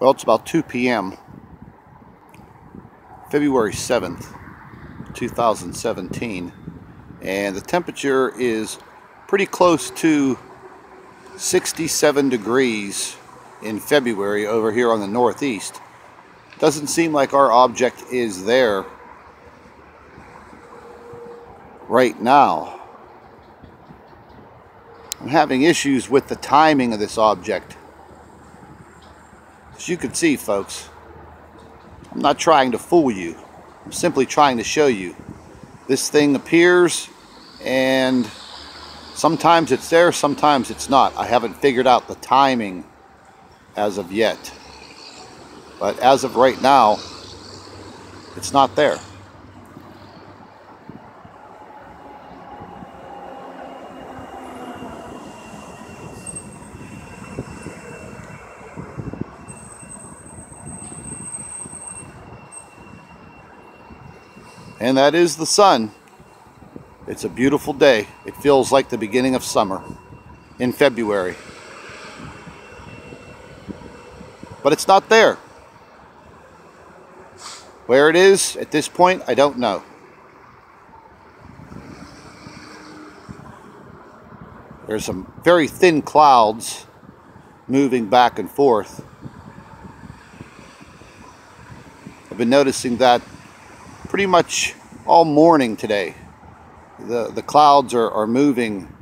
Well, it's about 2 p.m. February 7th, 2017, and the temperature is pretty close to 67 degrees in February over here on the northeast. Doesn't seem like our object is there right now. I'm having issues with the timing of this object. As you can see, folks, I'm not trying to fool you. I'm simply trying to show you. This thing appears and sometimes it's there, sometimes it's not. I haven't figured out the timing as of yet. But as of right now, it's not there. And that is the sun. It's a beautiful day. It feels like the beginning of summer in February. But it's not there. Where it is at this point, I don't know. There's some very thin clouds moving back and forth. I've been noticing that pretty much all morning today. The, the clouds are, are moving.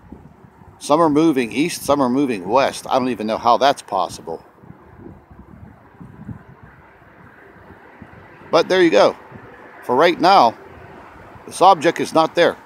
Some are moving east, some are moving west. I don't even know how that's possible. But there you go. For right now, this object is not there.